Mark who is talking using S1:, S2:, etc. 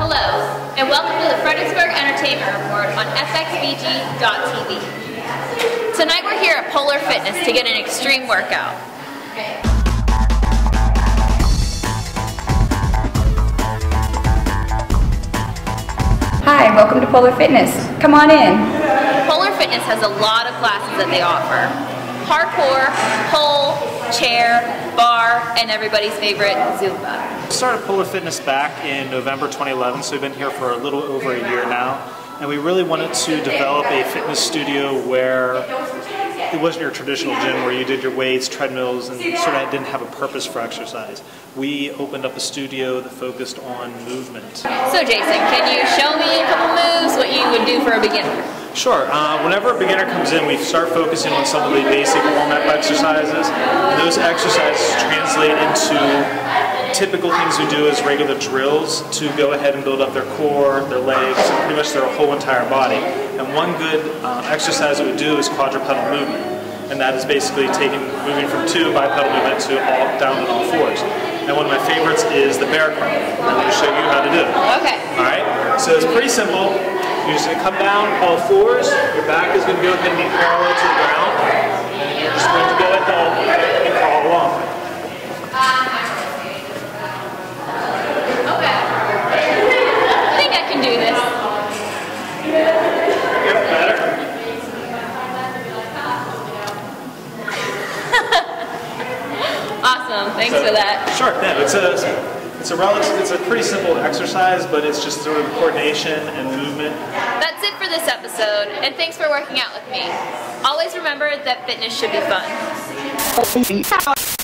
S1: and welcome to the Fredericksburg Entertainment Report on FXBG.tv. Tonight we're here at Polar Fitness to get an extreme workout.
S2: Hi, welcome to Polar Fitness. Come on in.
S1: Polar Fitness has a lot of classes that they offer. Parkour, pole, chair, barre, and everybody's favorite, Zumba.
S3: We started Polar Fitness back in November 2011, so we've been here for a little over a year now. And we really wanted to develop a fitness studio where it wasn't your traditional gym where you did your weights, treadmills, and sort of didn't have a purpose for exercise. We opened up a studio that focused on movement.
S1: So Jason, can you show me a couple moves, what you would do for a beginner?
S3: Sure. Uh, whenever a beginner comes in, we start focusing on some of the basic warm-up exercises. And those exercises translate into typical things we do as regular drills to go ahead and build up their core, their legs, pretty much their whole entire body. And one good uh, exercise that we do is quadrupedal movement. And that is basically taking, moving from two bipedal movement to all down on all fours. And one of my favorites is the bear crawl. I'm going to show you how to do it.
S1: Okay.
S3: All right. So it's pretty simple. You're just going to come down all fours. Your back is going to go ahead and be parallel to the ground. And you're just going to go ahead and crawl along.
S1: Okay. I think I can do this.
S3: Yep, better.
S1: Awesome. Thanks
S3: So-
S1: for that.
S3: Sure. Yeah, it's a it's a relative, it's a pretty simple exercise, but it's just sort of coordination and movement.
S1: That's it for this episode, and thanks for working out with me. Always remember that fitness should be fun.